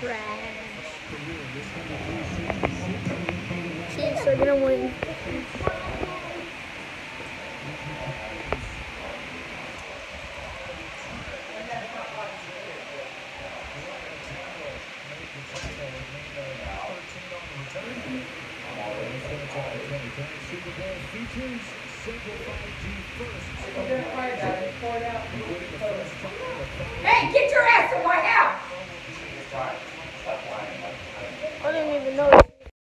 trash. Chiefs are gonna win. Super Bowl features Simple 5G first. know.